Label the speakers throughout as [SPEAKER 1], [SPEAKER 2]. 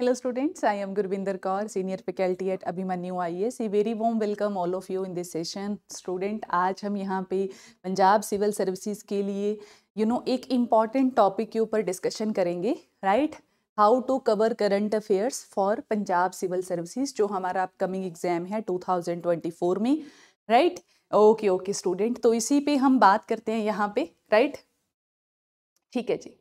[SPEAKER 1] Hello students, I am Gurvinder Kaur, senior faculty at Abhimanyu IAS. A very warm welcome all of you in this session. Student, आज हम यहाँ पे Punjab civil services के लिए you know एक important topic के ऊपर discussion करेंगे right how to cover current affairs for Punjab civil services जो हमारा अपकमिंग एग्ज़ाम है 2024 में राइट ओके ओके स्टूडेंट तो इसी पे हम बात करते हैं यहाँ पे राइट ठीक है जी।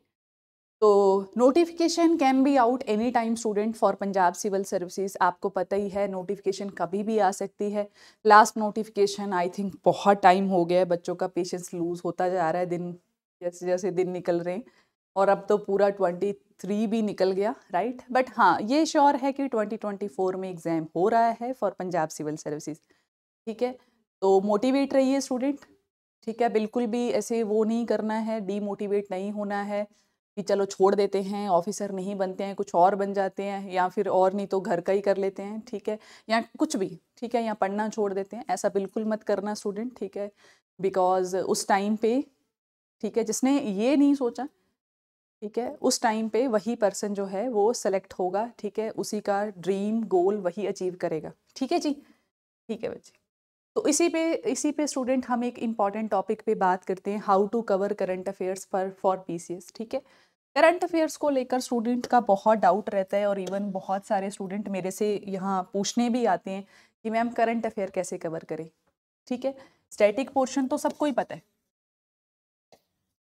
[SPEAKER 1] तो notification can be out any time student for Punjab civil services आपको पता ही है नोटिफिकेशन कभी भी आ सकती है। लास्ट नोटिफिकेशन आई थिंक बहुत टाइम हो गया है, बच्चों का पेशेंस लूज होता जा रहा है, दिन जैसे जैसे दिन निकल रहे हैं। और अब तो पूरा ट्वेंटी थ्री भी निकल गया राइट बट हाँ ये श्योर है कि ट्वेंटी ट्वेंटी फोर में एग्ज़ाम हो रहा है फॉर पंजाब सिविल सर्विसेज़ ठीक है? तो मोटिवेट रहिए स्टूडेंट ठीक है? बिल्कुल भी ऐसे वो नहीं करना है डीमोटिवेट नहीं होना है। कि चलो छोड़ देते हैं, ऑफिसर नहीं बनते हैं, कुछ और बन जाते हैं या फिर और नहीं तो घर का ही कर लेते हैं, ठीक है? या कुछ भी, ठीक है? या पढ़ना छोड़ देते हैं, ऐसा बिल्कुल मत करना स्टूडेंट ठीक है? बिकॉज़ उस टाइम पे, ठीक है? जिसने ये नहीं सोचा, ठीक है? उस टाइम पे वही पर्सन जो है, वो सेलेक्ट होगा, ठीक है? उसी का ड्रीम गोल वही अचीव करेगा। ठीक है जी? ठीक है बच्चे। तो इसी पे इसी पे स्टूडेंट हम एक इंपॉर्टेंट टॉपिक पे बात करते हैं how to cover current affairs पर फॉर पीसीएस ठीक है? करंट अफेयर्स को लेकर स्टूडेंट का बहुत डाउट रहता है और इवन बहुत सारे स्टूडेंट मेरे से यहाँ पूछने भी आते हैं कि मैम करंट अफेयर कैसे कवर करें? ठीक है? स्टैटिक पोर्शन तो सबको ही पता है।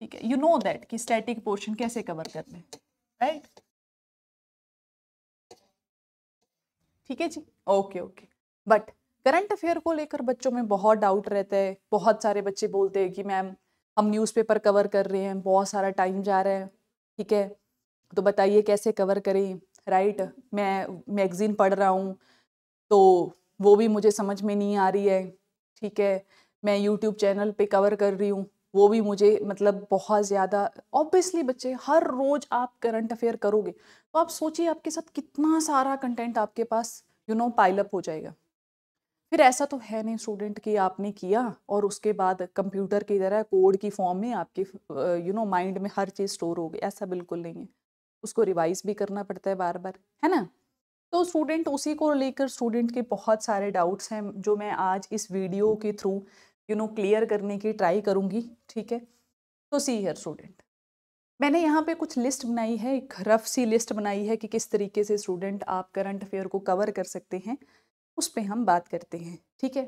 [SPEAKER 1] ठीक है? यू नो दैट कि स्टैटिक पोर्शन कैसे कवर करना है राइट ठीक है जी? Okay okay but current affair को लेकर बच्चों में बहुत डाउट रहता है। बहुत सारे बच्चे बोलते हैं कि मैम हम न्यूज़पेपर कवर कर रहे हैं, बहुत सारा टाइम जा रहा है। ठीक है? तो बताइए कैसे कवर करें? राइट मैं मैगज़ीन पढ़ रहा हूँ तो वो भी मुझे समझ में नहीं आ रही है, ठीक है? मैं यूट्यूब चैनल पे कवर कर रही हूँ, वो भी मुझे मतलब बहुत ज़्यादा ऑब्वियसली बच्चे, हर रोज़ आप करंट अफेयर करोगे तो आप सोचिए आपके साथ कितना सारा कंटेंट आपके पास यू नो पाइलअप हो जाएगा। फिर ऐसा तो है नहीं स्टूडेंट कि आपने किया और उसके बाद कंप्यूटर की तरह कोड की फॉर्म में आपके यू नो माइंड में हर चीज़ स्टोर हो गई। ऐसा बिल्कुल नहीं है। उसको रिवाइज भी करना पड़ता है बार बार है ना? तो स्टूडेंट उसी को लेकर स्टूडेंट के बहुत सारे डाउट्स हैं जो मैं आज इस वीडियो के थ्रू यू नो क्लियर करने की ट्राई करूँगी, ठीक है? तो सी हेयर स्टूडेंट मैंने यहाँ पे कुछ लिस्ट बनाई है, एक रफ सी लिस्ट बनाई है कि किस तरीके से स्टूडेंट आप करंट अफेयर को कवर कर सकते हैं। उस पर हम बात करते हैं, ठीक है?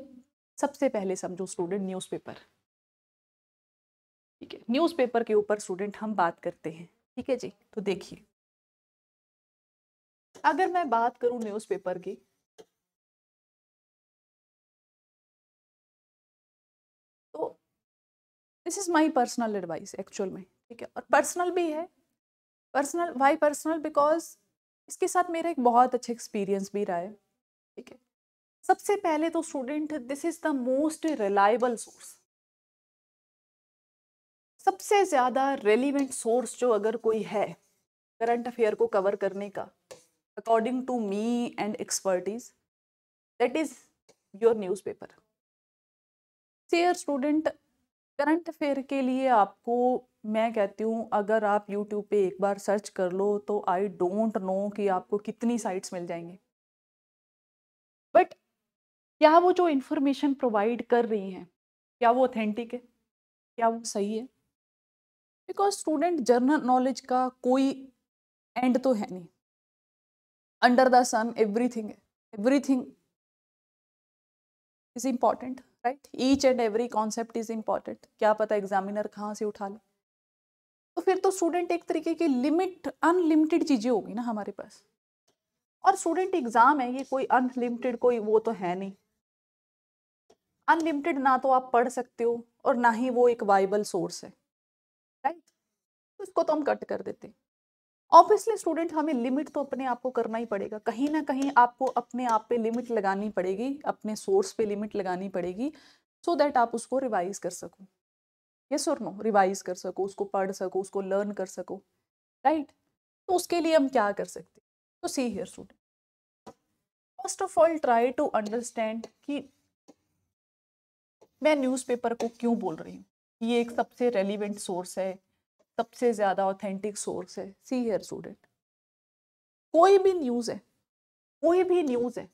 [SPEAKER 1] सबसे पहले समझो स्टूडेंट न्यूज़पेपर ठीक है? न्यूज़पेपर के ऊपर स्टूडेंट हम बात करते हैं, ठीक है जी? तो देखिए। अगर मैं बात करूँ न्यूज़पेपर की तो this is my personal advice actual में, ठीक है? और पर्सनल भी है। पर्सनल वाई पर्सनल बिकॉज़ इसके साथ मेरा एक बहुत अच्छा एक्सपीरियंस भी रहा है, ठीक है? सबसे पहले तो student this is the most reliable source सबसे ज़्यादा रेलिवेंट सोर्स जो अगर कोई है करंट अफेयर को कवर करने का according to me and expertise that is your newspaper share student current affair के लिए आपको, मैं कहती हूँ, अगर आप यूट्यूब पे एक बार सर्च कर लो तो आई डोंट नो कि आपको कितनी साइट्स मिल जाएँगे. बट क्या वो जो इन्फॉर्मेशन प्रोवाइड कर रही हैं, क्या वो ऑथेंटिक है, क्या वो सही है? बिकॉज़ स्टूडेंट जर्नल नॉलेज का कोई एंड तो है नहीं। अंडर द सन एवरीथिंग है everything is important right each and every concept is important क्या पता एग्जामिनर कहाँ से उठा ले। तो फिर तो स्टूडेंट एक तरीके की लिमिट अनलिमिटेड चीज़ें होगी ना हमारे पास। और स्टूडेंट एग्ज़ाम है, ये कोई अनलिमिटेड कोई वो तो है नहीं। अनलिमिटेड ना तो आप पढ़ सकते हो और ना ही वो एक वाइबल सोर्स है राइट तो इसको तो हम कट कर देते हैं। ऑब्वियसली स्टूडेंट हमें लिमिट तो अपने आप को करना ही पड़ेगा। कहीं ना कहीं आपको अपने आप पे लिमिट लगानी पड़ेगी, अपने सोर्स पे लिमिट लगानी पड़ेगी सो so दैट आप उसको रिवाइज कर सको। यस और नो रिवाइज कर सको, उसको पढ़ सको, उसको लर्न कर सको राइट right? तो उसके लिए हम क्या कर सकते तो see here student first of all try to understand कि मैं न्यूज़पेपर को क्यों बोल रही हूँ? ये एक सबसे रेलिवेंट सोर्स है, सबसे ज़्यादा ऑथेंटिक सोर्स है सी हेयर स्टूडेंट कोई भी न्यूज़ है, कोई भी न्यूज़ है,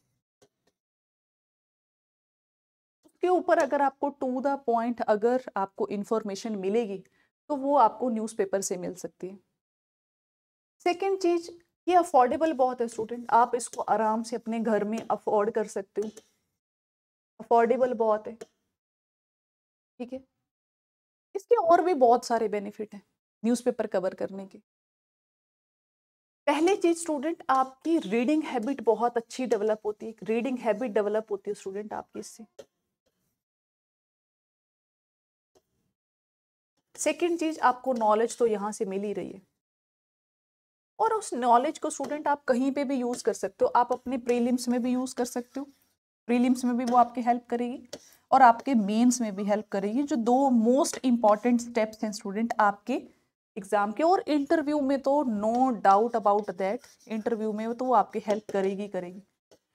[SPEAKER 1] उसके ऊपर अगर आपको टू द पॉइंट अगर आपको इंफॉर्मेशन मिलेगी तो वो आपको न्यूज़पेपर से मिल सकती है। सेकेंड चीज़, ये अफोर्डेबल बहुत है स्टूडेंट आप इसको आराम से अपने घर में अफोर्ड कर सकते हो। अफोर्डेबल बहुत है। ठीक है? इसके और भी बहुत सारे बेनिफिट हैं न्यूज़पेपर कवर करने के। पहली चीज़ स्टूडेंट, आपकी रीडिंग हैबिट बहुत अच्छी डेवलप होती है, रीडिंग हैबिट डेवलप होती है स्टूडेंट आपकी इससे। सेकेंड चीज़, आपको नॉलेज तो यहाँ से मिल ही रही है। और उस नॉलेज को स्टूडेंट आप कहीं पे भी यूज़ कर सकते हो, आप अपने प्रीलिम्स में भी यूज़ कर सकते हो। प्रीलिम्स में भी वो आपकी हेल्प करेगी और आपके मेंस में भी हेल्प करेगी, जो दो मोस्ट इंपॉर्टेंट स्टेप्स हैं स्टूडेंट आपके एग्ज़ाम के और इंटरव्यू में तो no doubt about that interview में तो वो आपकी हेल्प करेगी करेगी।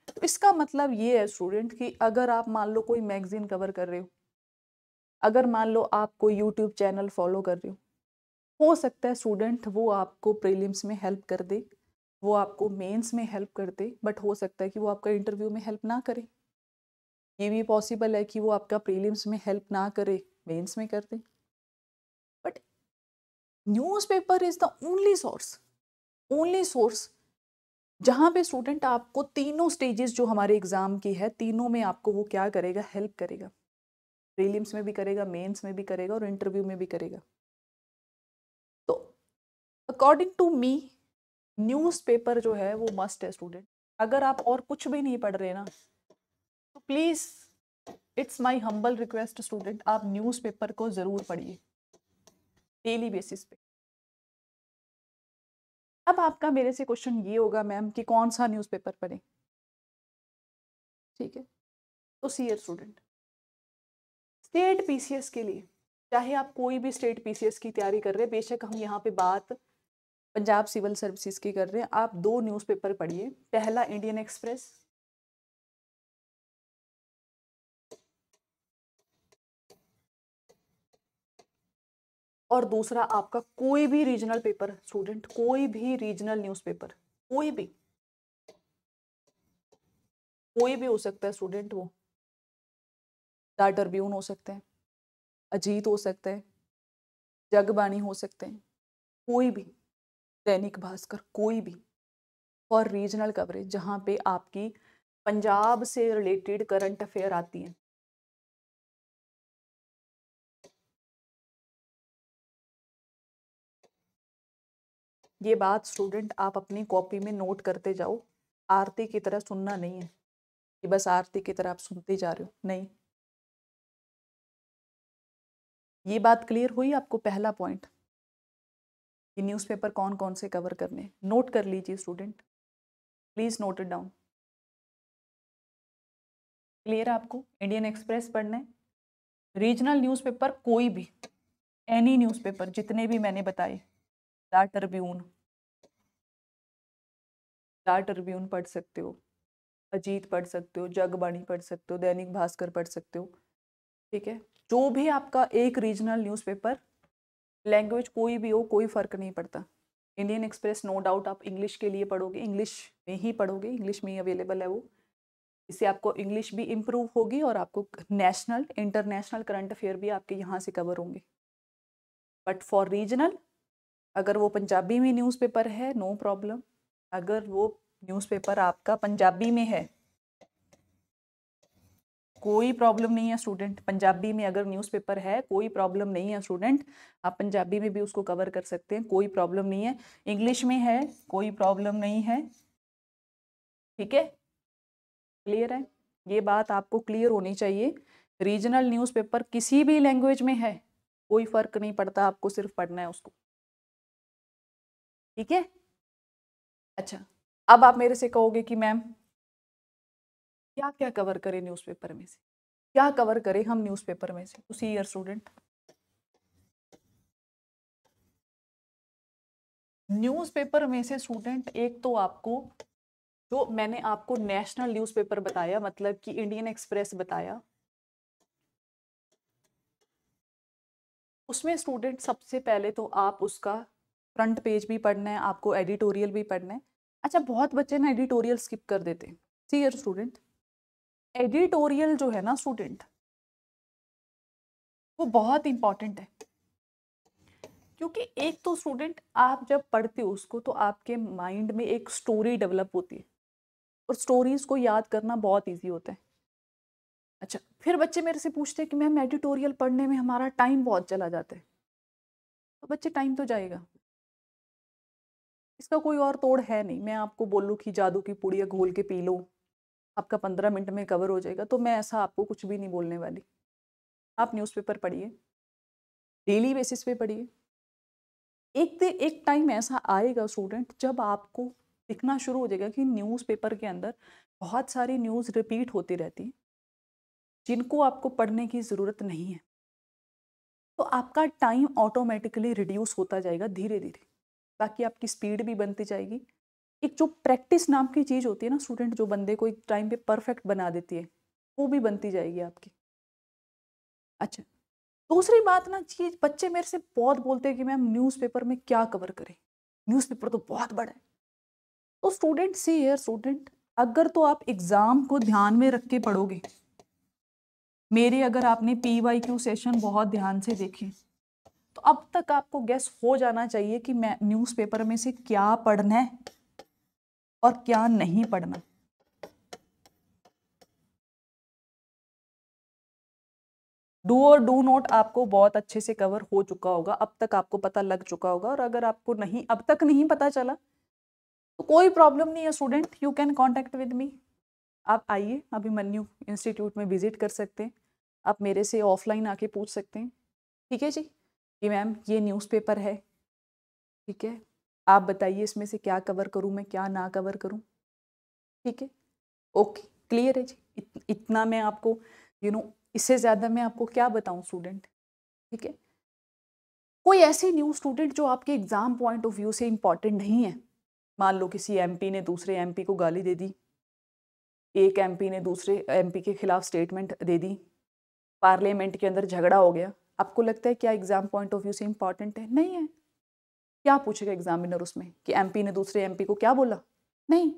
[SPEAKER 1] तो इसका मतलब ये है स्टूडेंट कि अगर आप मान लो कोई मैगजीन कवर कर रहे हो, अगर मान लो आप कोई यूट्यूब चैनल फॉलो कर रहे हो हो सकता है स्टूडेंट वो आपको प्रीलिम्स में हेल्प कर दे, वो आपको मेंस में हेल्प कर दे बट हो सकता है कि वो आपका इंटरव्यू में हेल्प ना करे। ये भी पॉसिबल है कि वो आपका प्रीलिम्स में हेल्प ना करे मेंस में कर दे। But newspaper is the only source only source जहाँ पे स्टूडेंट आपको तीनों स्टेजेस जो हमारे एग्ज़ाम की है, तीनों में आपको वो क्या करेगा हेल्प करेगा। प्रीलिम्स में भी करेगा मेंस में भी करेगा और इंटरव्यू में भी करेगा। तो अकॉर्डिंग टू मी न्यूज़पेपर जो है वो मस्ट है स्टूडेंट अगर आप और कुछ भी नहीं पढ़ रहे ना please it's my humble request student आप न्यूज़पेपर को ज़रूर पढ़िए डेली बेसिस पे। अब आपका मेरे से क्वेश्चन ये होगा मैम कि कौन सा न्यूज़पेपर पढ़ें? ठीक है? तो सी स्टूडेंट स्टेट पीसीएस के लिए, चाहे आप कोई भी स्टेट पीसीएस की तैयारी कर रहे हैं, बेशक हम यहाँ पे बात पंजाब सिविल सर्विसेज़ की कर रहे हैं, आप दो न्यूज़पेपर पढ़िए, पहला इंडियन एक्सप्रेस और दूसरा आपका कोई भी रीजनल पेपर स्टूडेंट कोई भी रीजनल न्यूज़पेपर कोई भी कोई भी हो सकता है स्टूडेंट वो। द ट्रिब्यून हो सकते हैं अजीत हो सकते हैं जगबानी हो सकते हैं, कोई भी, दैनिक भास्कर, कोई भी फॉर रीजनल कवरेज जहाँ पे आपकी पंजाब से रिलेटेड करंट अफेयर आती हैं। ये बात स्टूडेंट आप अपनी कॉपी में नोट करते जाओ, आरती की तरह सुनना नहीं है। कि बस आरती की तरह आप सुनते जा रहे हो, नहीं। ये बात क्लियर हुई आपको पहला पॉइंट कि न्यूज़पेपर कौन कौन से कवर करने नोट कर लीजिए student please note it down clear आपको? इंडियन एक्सप्रेस पढ़ना है। रीजनल न्यूज़पेपर कोई भी एनी न्यूज़पेपर जितने भी मैंने बताए, द ट्रिब्यून द ट्रिब्यून पढ़ सकते हो? अजीत पढ़ सकते हो, जगबाणी पढ़ सकते हो, दैनिक भास्कर पढ़ सकते हो, ठीक है? जो भी आपका एक रीजनल न्यूज़पेपर लैंग्वेज कोई भी हो, कोई फ़र्क नहीं पड़ता। इंडियन एक्सप्रेस नो डाउट आप इंग्लिश के लिए पढ़ोगे इंग्लिश में ही पढ़ोगे इंग्लिश में ही अवेलेबल है वो। इससे आपको इंग्लिश भी इम्प्रूव होगी और आपको नेशनल इंटरनेशनल करंट अफेयर भी आपके यहाँ से कवर होंगे। बट फॉर रीजनल अगर वो पंजाबी में न्यूज़पेपर है नो प्रॉब्लम अगर वो न्यूज़पेपर आपका पंजाबी में है, कोई प्रॉब्लम नहीं है स्टूडेंट पंजाबी में अगर न्यूज़पेपर है, कोई प्रॉब्लम नहीं है स्टूडेंट आप पंजाबी में भी उसको कवर कर सकते हैं, कोई प्रॉब्लम नहीं है। इंग्लिश में है, कोई प्रॉब्लम नहीं है। ठीक है? क्लियर है? ये बात आपको क्लियर होनी चाहिए। रीजनल न्यूज़पेपर किसी भी लैंग्वेज में है, कोई फ़र्क नहीं पड़ता, आपको सिर्फ़ पढ़ना है उसको। ठीक है? अच्छा अब आप मेरे से कहोगे कि मैम, क्या क्या कवर करें न्यूज़पेपर में से? क्या कवर करें हम न्यूज़पेपर में से? उसी ईयर स्टूडेंट न्यूज़पेपर में से स्टूडेंट एक तो आपको, जो मैंने आपको नेशनल न्यूज़पेपर बताया मतलब कि इंडियन एक्सप्रेस बताया, उसमें स्टूडेंट सबसे पहले तो आप उसका फ्रंट पेज भी पढ़ना है, आपको एडिटोरियल भी पढ़ना है। अच्छा बहुत बच्चे ना एडिटोरियल स्किप कर देते हैं। सी यर स्टूडेंट एडिटोरियल जो है ना स्टूडेंट वो बहुत इंपॉर्टेंट है। क्योंकि एक तो स्टूडेंट आप जब पढ़ते हो उसको तो आपके माइंड में एक स्टोरी डेवलप होती है। और स्टोरीज को याद करना बहुत इजी होता है। अच्छा फिर बच्चे मेरे से पूछते हैं कि मैम, एडिटोरियल पढ़ने में हमारा टाइम बहुत चला जाता है। तो बच्चे टाइम तो जाएगा। इसका कोई और तोड़ है नहीं। मैं आपको बोलूँ कि जादू की पुड़िया घोल के पी लो। आपका पंद्रह मिनट में कवर हो जाएगा। तो मैं ऐसा आपको कुछ भी नहीं बोलने वाली। आप न्यूज़पेपर पढ़िए। डेली बेसिस पे पढ़िए। एक दिन एक टाइम ऐसा आएगा स्टूडेंट जब आपको दिखना शुरू हो जाएगा कि न्यूज़पेपर के अंदर बहुत सारी न्यूज़ रिपीट होती रहती हैं, जिनको आपको पढ़ने की ज़रूरत नहीं है। तो आपका टाइम ऑटोमेटिकली रिड्यूस होता जाएगा धीरे धीरे ताकि आपकी स्पीड भी बनती जाएगी। एक जो प्रैक्टिस नाम की चीज़ होती है ना स्टूडेंट जो बंदे को एक टाइम पे परफेक्ट बना देती है, वो भी बनती जाएगी आपकी। अच्छा दूसरी बात ना चीज़, बच्चे मेरे से बहुत बोलते हैं कि मैम न्यूज़पेपर में क्या कवर करें? न्यूज़पेपर तो बहुत बड़ा है। तो स्टूडेंट सी हेयर स्टूडेंट अगर तो आप एग्ज़ाम को ध्यान में रख के पढ़ोगे। मेरे अगर आपने पी वाई सेशन बहुत ध्यान से देखे तो अब तक आपको गैस हो जाना चाहिए कि मैं न्यूज़पेपर में से क्या पढ़ना है और क्या नहीं पढ़ना। डू और डू नोट आपको बहुत अच्छे से कवर हो चुका होगा, अब तक आपको पता लग चुका होगा और अगर आपको नहीं, अब तक नहीं पता चला तो कोई प्रॉब्लम नहीं है student you can contact with me आप आइए, अभी अभिमन्यु इंस्टीट्यूट में विज़िट कर सकते हैं। आप मेरे से ऑफलाइन आके पूछ सकते हैं। ठीक है जी? कि मैम ये न्यूज़पेपर है। ठीक है? आप बताइए इसमें से क्या कवर करूँ मैं क्या ना कवर करूँ? ठीक है? ओके क्लियर है जी। इत, इतना मैं आपको यू you नो know, इससे ज़्यादा मैं आपको क्या बताऊँ स्टूडेंट ठीक है? कोई ऐसी न्यू स्टूडेंट जो आपके एग्ज़ाम पॉइंट ऑफ़ व्यू से इंपॉर्टेंट नहीं है। मान लो किसी एमपी ने दूसरे एमपी को गाली दे दी। एक एमपी ने दूसरे एमपी के खिलाफ स्टेटमेंट दे दी। पार्लियामेंट के अंदर झगड़ा हो गया। आपको लगता है क्या एग्ज़ाम पॉइंट ऑफ़ व्यू से इंपॉर्टेंट है? नहीं है। क्या पूछेगा एग्जामिनर उसमें कि एमपी ने दूसरे एमपी को क्या बोला? नहीं।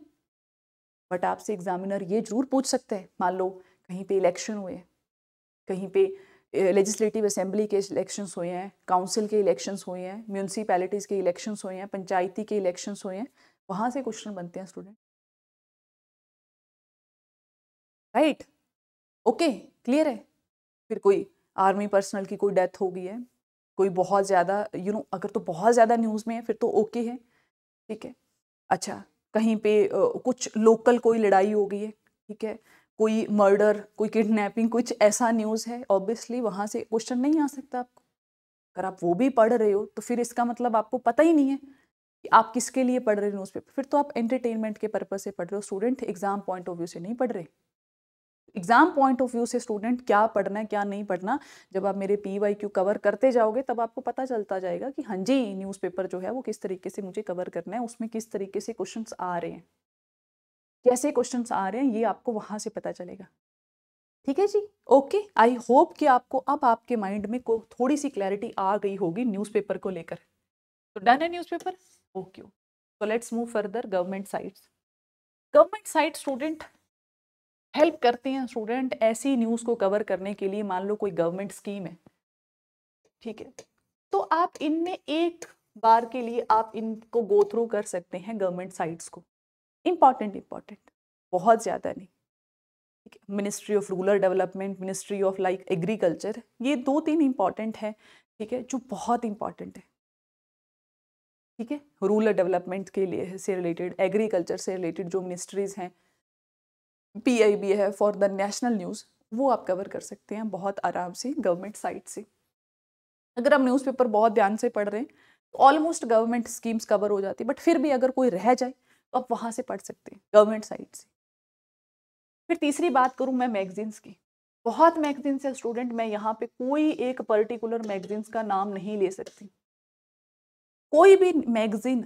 [SPEAKER 1] बट आपसे एग्जामिनर ये ज़रूर पूछ सकते हैं। मान लो, कहीं पे इलेक्शन हुए कहीं पे लेजिस्लेटिव असेंबली के इलेक्शंस हुए हैं काउंसिल के इलेक्शंस हुए हैं म्यूनसिपैलिटीज़ के इलेक्शंस हुए हैं, पंचायती के इलेक्शंस हुए हैं, वहाँ से क्वेश्चन बनते हैं स्टूडेंट राइट ओके क्लियर है? फिर कोई आर्मी पर्सनल की कोई डेथ हो गई है, कोई बहुत ज़्यादा यू नो अगर तो बहुत ज़्यादा न्यूज़ में है, फिर तो ओके है, ठीक है? अच्छा कहीं पे कुछ लोकल कोई लड़ाई हो गई है, ठीक है? कोई मर्डर कोई किडनैपिंग कुछ ऐसा न्यूज़ है ऑब्वियसली वहाँ से क्वेश्चन नहीं आ सकता आपको। अगर आप वो भी पढ़ रहे हो तो फिर इसका मतलब आपको पता ही नहीं है कि आप किसके लिए पढ़ रहे हो न्यूज़पेपर फिर तो आप एंटरटेनमेंट के पर्पज़ से पढ़ रहे हो student exam point of view से नहीं पढ़ रहे। एग्ज़ाम पॉइंट ऑफ़ व्यू से स्टूडेंट क्या पढ़ना है, क्या नहीं पढ़ना, जब आप मेरे पी वाई क्यू कवर करते जाओगे, तब आपको पता चलता जाएगा कि हाँ जी न्यूज़पेपर जो है वो किस तरीके से मुझे कवर करना है, उसमें किस तरीके से क्वेश्चन आ रहे हैं। कैसे क्वेश्चन आ रहे हैं, ये आपको वहाँ से पता चलेगा। ठीक है जी? ओके आई होप कि आपको अब आपके माइंड में को थोड़ी सी क्लैरिटी आ गई होगी न्यूज़पेपर को लेकर। तो डन है न्यूज़पेपर ओके तो let's move further government sites government site student help करते हैं स्टूडेंट ऐसी न्यूज़ को कवर करने के लिए, मान लो कोई गवर्नमेंट स्कीम है, ठीक है? तो आप इनमें एक बार के लिए आप इनको गो थ्रू कर सकते हैं गवर्नमेंट साइट्स को। इंपॉर्टेंट इंपॉर्टेंट, बहुत ज़्यादा नहीं। Ministry of rural development, ministry of like agriculture, ये दो तीन इंपॉर्टेंट है, ठीक है, जो बहुत इंपॉर्टेंट है। ठीक है, रूरल डेवलपमेंट के लिए से रिलेटेड, एग्रीकल्चर से रिलेटेड जो मिनिस्ट्रीज़ हैं पी आई बी है फॉर द नेशनल न्यूज़ वो आप कवर कर सकते हैं बहुत आराम से गवर्नमेंट साइट से। अगर आप न्यूज़पेपर बहुत ध्यान से पढ़ रहे हैं तो ऑलमोस्ट गवर्नमेंट स्कीम्स कवर हो जाती है बट फिर भी अगर कोई रह जाए तो आप वहाँ से पढ़ सकते हैं गवर्नमेंट साइट से। फिर तीसरी बात करूँ मैं मैगजीन्स की। बहुत मैगजीन्स है स्टूडेंट मैं यहाँ पे कोई एक पर्टिकुलर मैगजीन्स का नाम नहीं ले सकती। कोई भी मैगजीन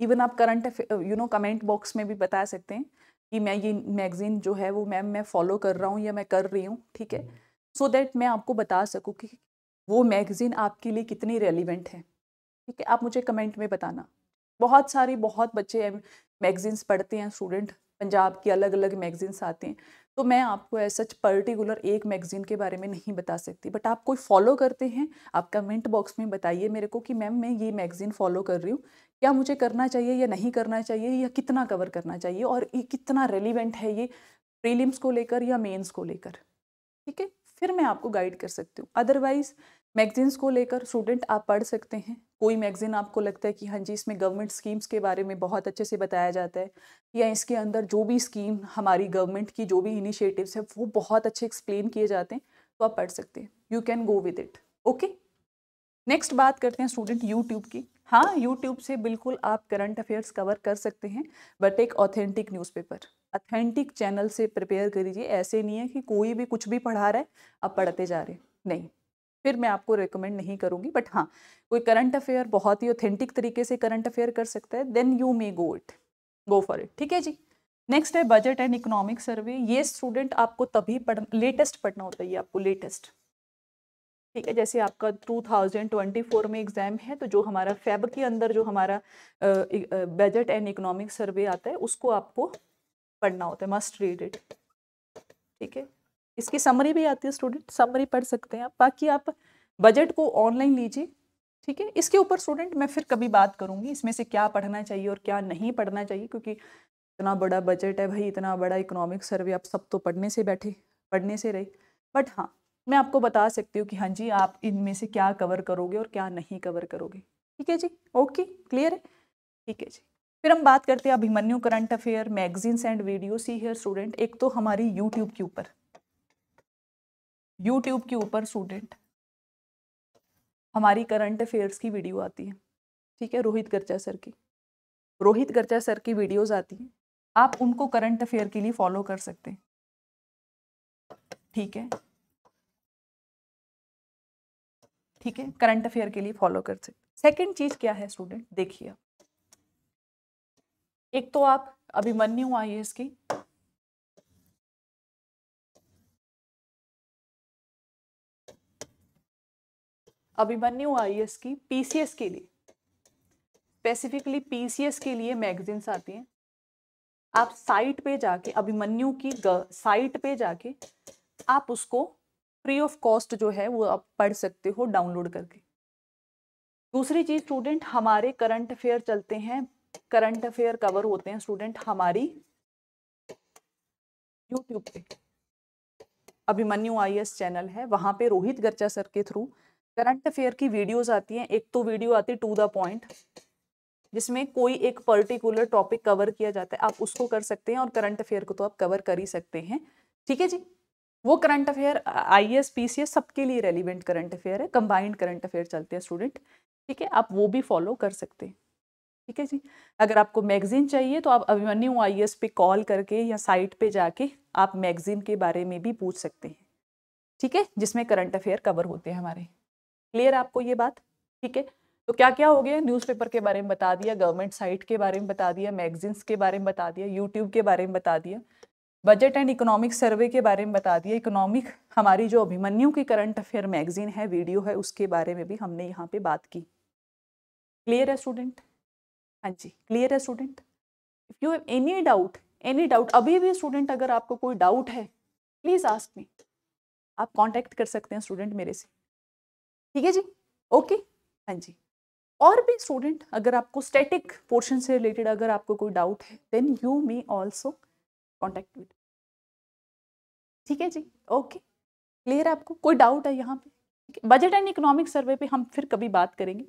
[SPEAKER 1] इवन आप current you know comment box में भी बता सकते हैं कि मैं ये मैगज़ीन जो है वो मैम मैं फॉलो कर रहा हूँ या मैं कर रही हूँ, ठीक है? सो so दैट मैं आपको बता सकूँ कि वो मैगज़ीन आपके लिए कितनी रेलिवेंट है, ठीक है? आप मुझे कमेंट में बताना। बहुत सारी, बहुत बच्चे मैगजीन्स पढ़ते हैं स्टूडेंट पंजाब की अलग अलग मैगजीन्स आते हैं। तो मैं आपको ऐसा सच पर्टिकुलर एक मैगजीन के बारे में नहीं बता सकती बट आप कोई फॉलो करते हैं, आप कमेंट बॉक्स में बताइए मेरे को कि मैम मैं ये मैगजीन फॉलो कर रही हूँ क्या मुझे करना चाहिए या नहीं करना चाहिए या कितना कवर करना चाहिए और ये कितना रेलिवेंट है ये प्रीलिम्स को लेकर या मेंस को लेकर? ठीक है? फिर मैं आपको गाइड कर सकती हूँ। अदरवाइज़ मैगजीन्स को लेकर स्टूडेंट आप पढ़ सकते हैं। कोई मैगजीन आपको लगता है कि हाँ जी, इसमें गवर्नमेंट स्कीम्स के बारे में बहुत अच्छे से बताया जाता है या इसके अंदर जो भी स्कीम हमारी गवर्नमेंट की जो भी इनिशिएटिव्स है, वो बहुत अच्छे एक्सप्लेन किए जाते हैं तो आप पढ़ सकते हैं। You can go with it okay next बात करते हैं स्टूडेंट यूट्यूब की। हाँ यूट्यूब से बिल्कुल आप करंट अफेयर्स कवर कर सकते हैं बट एक ऑथेंटिक न्यूज़पेपर अथेंटिक चैनल से प्रिपेयर करिए। ऐसे नहीं है कि कोई भी कुछ भी पढ़ा रहा है, आप पढ़ते जा रहे नहीं। फिर मैं आपको रिकमेंड नहीं करूँगी बट हाँ कोई करंट अफेयर बहुत ही ऑथेंटिक तरीके से करंट अफेयर कर सकता है then you may go it go for it ठीक है जी? नेक्स्ट है बजट एंड इकोनॉमिक सर्वे ये स्टूडेंट आपको तभी पढ़ लेटेस्ट पढ़ना होता है, ये आपको लेटेस्ट ठीक है, जैसे आपका 2024 में एग्ज़ाम है तो जो हमारा फेब के अंदर जो हमारा बजट एंड इकोनॉमिक सर्वे आता है, उसको आपको पढ़ना होता है मस्ट रीड इट ठीक है? इसकी समरी भी आती है स्टूडेंट समरी पढ़ सकते हैं आप। बाकी आप बजट को ऑनलाइन लीजिए, ठीक है? इसके ऊपर स्टूडेंट मैं फिर कभी बात करूँगी, इसमें से क्या पढ़ना चाहिए और क्या नहीं पढ़ना चाहिए, क्योंकि इतना बड़ा बजट है भाई, इतना बड़ा इकोनॉमिक सर्वे आप सब तो पढ़ने से बैठे, पढ़ने से रहे। बट हाँ मैं आपको बता सकती हूँ कि हाँ जी, आप इनमें से क्या कवर करोगे और क्या नहीं कवर करोगे। ठीक है जी? ओके क्लियर है? ठीक है जी। फिर हम बात करते हैं Abhimanyu current affair magazines and video see here student. एक तो हमारी यूट्यूब के ऊपर। यूट्यूब के ऊपर स्टूडेंट, हमारी करंट अफेयर्स की वीडियो आती है। ठीक है? रोहित गर्जा सर की। रोहित गर्जा सर की वीडियोस आती हैं। आप उनको करंट अफेयर के लिए फॉलो कर सकते हैं। ठीक है? ठीक है? करंट अफेयर के लिए फॉलो कर सकते सेकेंड चीज़ क्या है स्टूडेंट देखिए एक तो आप अभिमन्यु आई एस की अभिमन्यु एस की पीसीएस के लिए। स्पेसिफिकली पीसीएस के लिए मैगजीन्स आती हैं। आप साइट पे जाके अभिमन्यु की साइट पे जाके आप उसको फ्री ऑफ़ कॉस्ट जो है वो आप पढ़ सकते हो डाउनलोड करके। दूसरी चीज़ स्टूडेंट हमारे करंट अफेयर चलते हैं। करंट अफेयर कवर होते हैं स्टूडेंट हमारी यूट्यूब पे। अभिमन्यु आई चैनल है, वहाँ पे रोहित गर्चा सर के थ्रू करंट अफेयर की वीडियोस आती हैं। एक तो वीडियो आती है टू द पॉइंट जिसमें कोई एक पर्टिकुलर टॉपिक कवर किया जाता है। आप उसको कर सकते हैं और करंट अफेयर को तो आप कवर कर ही सकते हैं। ठीक है जी? वो current affair I S P C S सबके लिए रेलिवेंट करंट अफेयर है कंबाइंड करंट अफेयर चलते हैं स्टूडेंट ठीक है? आप वो भी फॉलो कर सकते हैं, ठीक है जी? अगर आपको मैगजीन चाहिए तो आप अभिमन्यू आई एस पे कॉल करके या साइट पे जाके आप मैगजीन के बारे में भी पूछ सकते हैं, ठीक है? जिसमें करंट अफेयर कवर होते हैं हमारे। क्लियर आपको ये बात? ठीक है? तो क्या क्या हो गया? न्यूज़पेपर के बारे में बता दिया गवर्नमेंट साइट के बारे में बता दिया मैगजीन्स के बारे में बता दिया यूट्यूब के बारे में बता दिया। बजट एंड इकोनॉमिक सर्वे के बारे में बता दिया। इकोनॉमिक, हमारी जो अभिमन्यु की करंट अफेयर मैगजीन है, वीडियो है, उसके बारे में भी हमने यहाँ पे बात की। क्लियर है स्टूडेंट? हाँ जी, क्लियर है student? If you have any doubt any doubt अभी भी स्टूडेंट अगर आपको कोई डाउट है प्लीज़ आस्क मी आप कॉन्टेक्ट कर सकते हैं स्टूडेंट मेरे से। ठीक है जी? ओके हाँ जी। और भी स्टूडेंट, अगर आपको स्टैटिक पोर्शन से रिलेटेड अगर आपको कोई डाउट है then you may also contact with ठीक है जी? ओके क्लियर आपको? कोई डाउट है यहाँ पे? बजट एंड इकोनॉमिक सर्वे पे हम फिर कभी बात करेंगे।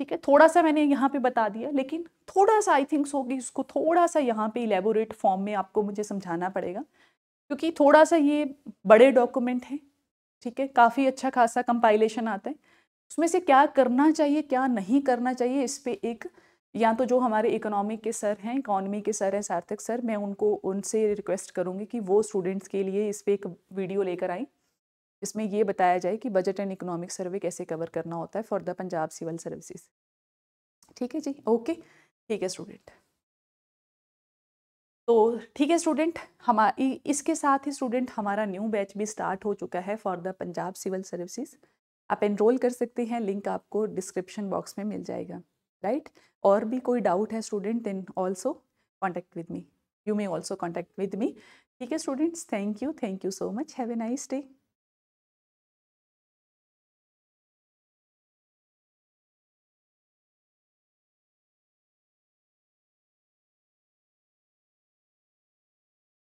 [SPEAKER 1] ठीक है? थोड़ा सा मैंने यहाँ पे बता दिया, लेकिन थोड़ा सा आई थिंक होगी इसको थोड़ा सा यहाँ पे इलेबोरेट फॉर्म में आपको मुझे समझाना पड़ेगा। क्योंकि थोड़ा सा ये बड़े डॉक्यूमेंट हैं, ठीक है? काफ़ी अच्छा खासा कंपाइलेशन आता है। उसमें से क्या करना चाहिए, क्या नहीं करना चाहिए, इस पर एक या तो जो हमारे इकोनॉमिक के सर हैं इकोनॉमी के सर हैं, सार्थक सर मैं उनको, उनसे रिक्वेस्ट करूँगी कि वो स्टूडेंट्स के लिए इस पर एक वीडियो लेकर आएँ इसमें ये बताया जाए कि बजट एंड इकोनॉमिक सर्वे कैसे कवर करना होता है for the Punjab civil services ठीक है जी? ओके ठीक है स्टूडेंट तो ठीक है स्टूडेंट हमारी इसके साथ ही स्टूडेंट हमारा न्यू बैच भी स्टार्ट हो चुका है for the Punjab civil services आप एनरोल कर सकते हैं लिंक आपको डिस्क्रिप्शन बॉक्स में मिल जाएगा। राइट और भी कोई डाउट है student then also contact with me you may also contact with me ठीक है students thank you thank you so much have a nice day